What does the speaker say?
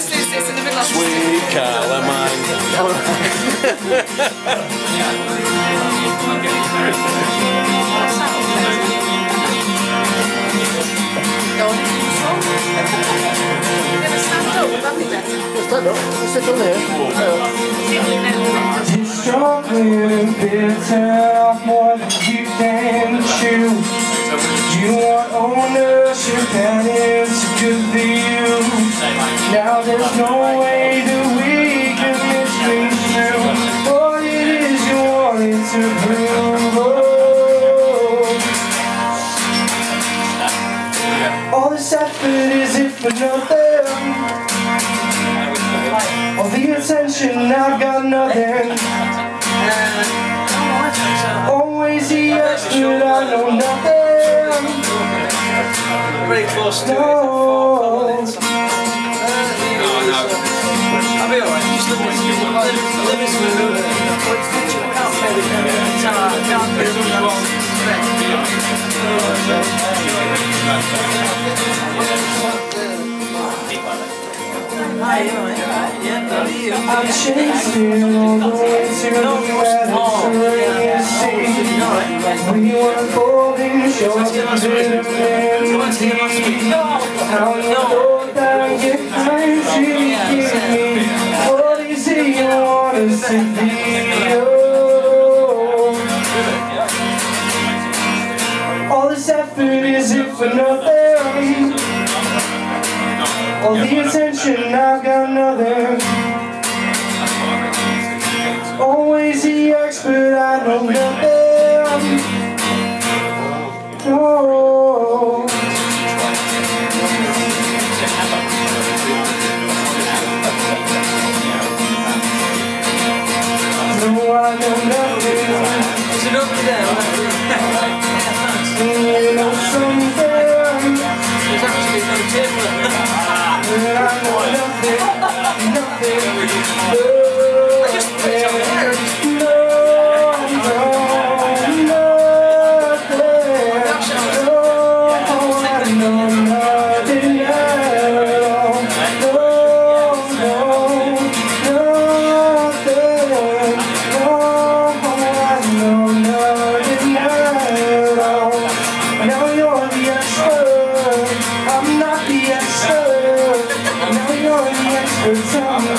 sits in the middle of Sweet Calamine. Go on. Never stand up, that'd be better. Stand up. Sit on there. Strongly bitter off more than you can for nothing? All the attention, I've got nothing. Always the expert, I know nothing. Very close to it. No. I'll be alright. Just live it live it smooth. I'm chasing all the way to the Mediterranean. We were holding short to the How you go down, get give me What is it you want to be? All this effort is for nothing? All the attention, I've got nothing. Always the expert, I know nothing. No. No, I know nothing. Is it over there? You know something. I'm not the expert. Now you're the expert.